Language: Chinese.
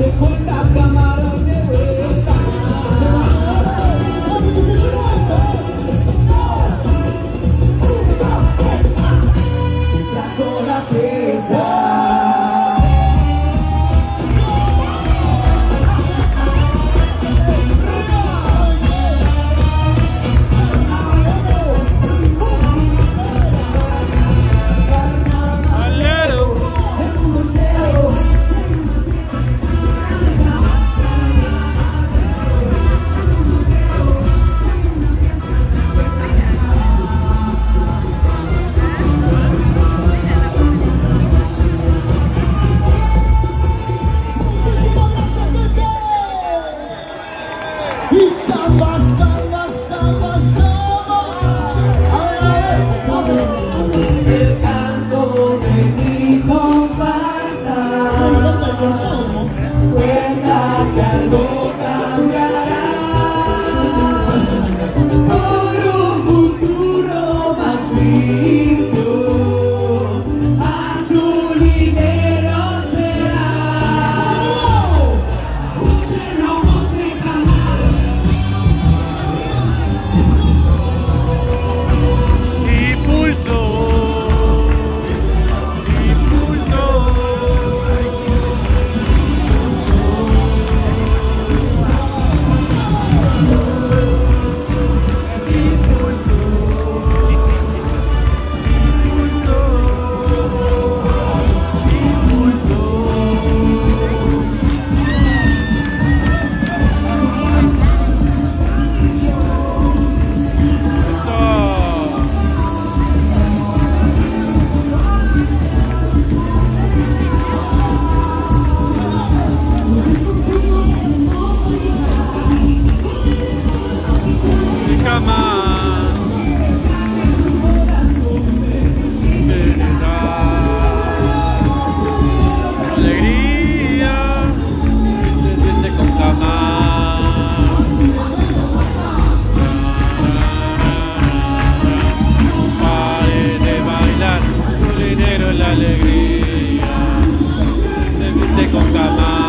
They put 风干啦